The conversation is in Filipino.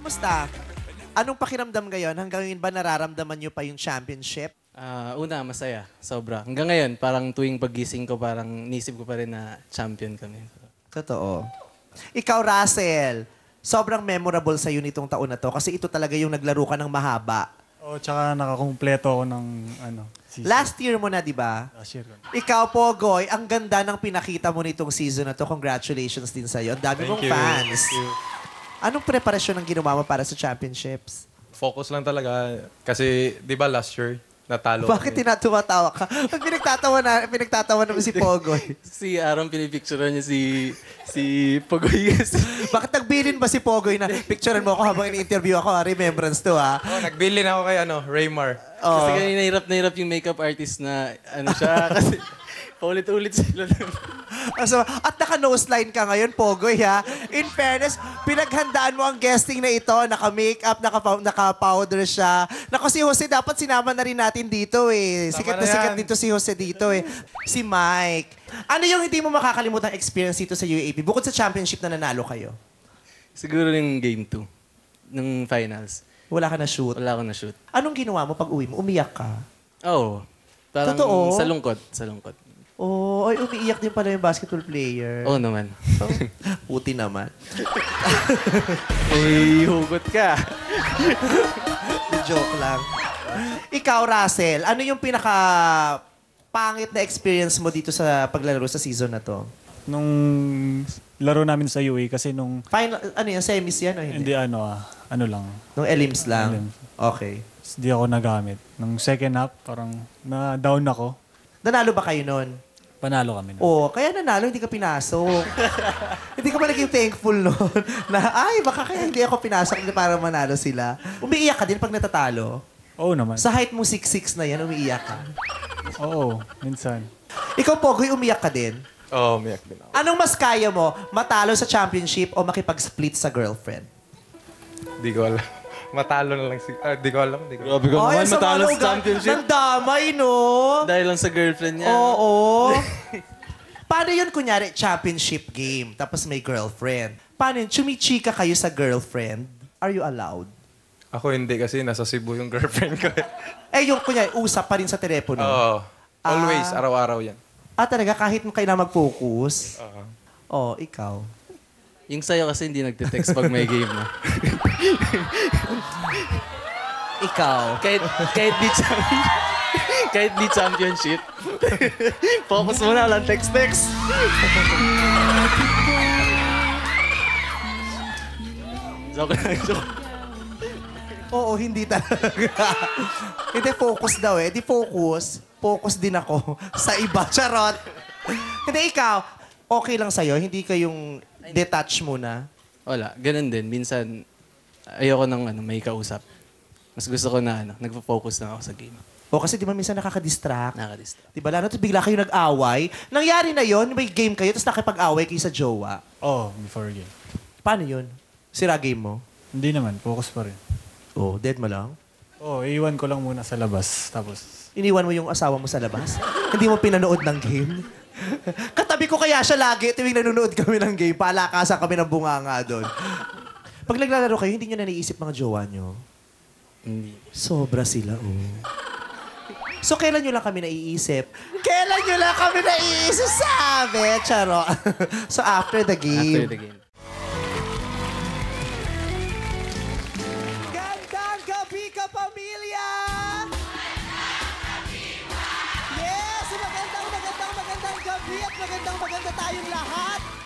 Kamusta? Anong pakiramdam ngayon? Hanggang ngayon ba nararamdaman nyo pa yung championship? Ah, una, masaya. Sobra. Hanggang ngayon, parang tuwing paggising ko, parang nisip ko pa rin na champion kami. Totoo. Ikaw, Russell, sobrang memorable sa nitong taon na to kasi ito talaga yung naglaro ka ng mahaba. Oh, tsaka nakakumpleto ako ng ano, season. Last year mo na, di ba? Last year. yun. Ikaw, Pogoy, ang ganda ng pinakita mo nitong season na to. Congratulations din sa'yo. Ang dami Thank mong you. fans. Thank you. Anong preparasyon ang ginawa mo para sa championships? Focus lang talaga. Kasi, di ba last year, natalo Bakit kami. tinatawa-tawa ka? Pag pinagtatawa na, pinagtatawa naman si Pogoy. Si Aaron, pinipicturean niya si, si Pagoy. Bakit nagbilin ba si Pogoy na picturean mo ako habang ini-interview ako? ha? Remembrance to, ha? Oh, nagbili na ako kay ano, Raymar. Oh. Kasi kanina hirap na hirap yung makeup artist na ano siya. Kasi paulit-ulit sila. So, at naka-nose line ka ngayon, Pogoy, ha? In fairness, pinaghandaan mo ang guesting na ito. Naka-makeup, naka- naka-powder siya. Naku, si Jose, dapat sinama na rin natin dito, eh. Sikat na, na sikat dito si Jose dito, eh. Si Mike. Ano yung hindi mo makakalimutang experience dito sa UAP? Bukod sa championship na nanalo kayo. Siguro yung game 2, ng finals. Wala ka na shoot. Wala akong na-shoot. Anong ginawa mo pag uwi mo? Umiyak ka? Oo. Parang Totoo? sa lungkot. Sa lungkot. Oh, ay, umiiyak din pala yung basketball player. Oo naman. Puti naman. Ay, hugot ka. Joke lang. Ikaw, Russell, ano yung pinaka pangit na experience mo dito sa paglalaro sa season na to? Nung laro namin sa UA kasi nung Final, ano yan, semis yan o hindi? hindi ano ah, ano lang. Nung elims lang? Elims. Okay. Hindi ako nagamit. Nung second half, parang na-down ako. Nanalo ba kayo nun? Panalo kami. nun. Oo, kaya nanalo, hindi ka pinasok. hindi ka ba naging thankful nun? na, ay, baka kaya hindi ako pinasok para manalo sila. Umiiyak ka din pag natatalo. Oo naman. Sa height mo 6'6 na yan, umiiyak ka. Oo, minsan. Ikaw, Pogoy, umiyak ka din. Oo, oh, umiyak din ako. Anong mas kaya mo, matalo sa championship o makipag-split sa girlfriend? Di ko alam. Matalo na lang si... Ah, di ko alam. Di ko alam. Grabe ka Ay, naman, sama matalo sa ugat. championship. Ang damay, no? Dahil lang sa girlfriend niya. Oo. Paano yun, kunyari, championship game, tapos may girlfriend? Paano yun, chumichika kayo sa girlfriend? Are you allowed? Ako hindi kasi nasa Cebu yung girlfriend ko. Eh, yung kunyari, usap pa rin sa telepono. Oo. Always, Ah. araw-araw yan. Ah, talaga, kahit mo kailangan mag-focus? Oo. Oh, ikaw. Yung sa'yo kasi hindi nagte-text pag may game na. Ikaw. kahit, kahit di championship. Kahit di championship. Focus mo na lang, text-text. joke lang, joke. Oo, hindi talaga. hindi, focus daw eh. Di focus. Focus din ako sa iba. Charot. hindi, ikaw. Okay lang sa'yo. Hindi kayong detach muna. Wala, ganun din. Minsan, ayoko ng ano, may kausap. Mas gusto ko na ano, nagpo-focus na ako sa game. O kasi di ba minsan nakaka-distract? Nakaka-distract. Di ba? Lalo to bigla kayo nag-away. Nangyari na yon may game kayo, tapos nakipag-away kayo sa jowa. Oo, before game. Paano yun? Sira game mo? Hindi naman, focus pa rin. Oh, dead mo lang? Oo, iiwan ko lang muna sa labas. Tapos, Iniwan mo yung asawa mo sa labas? Hindi mo pinanood ng game? Katabi ko kaya siya lagi tuwing nanonood kami ng game. Palakasan kami ng bunganga doon. Pag naglalaro kayo, hindi nyo na naiisip mga jowa nyo. Hindi. Sobra sila, oh. So, kailan nyo lang kami naiisip? Kailan nyo lang kami naiisip? Sabi, charo. so, after the game. After the game. Gandang gabi ka, pamilya! Yes! Magandang, magandang, magandang gabi at magandang, maganda tayong lahat!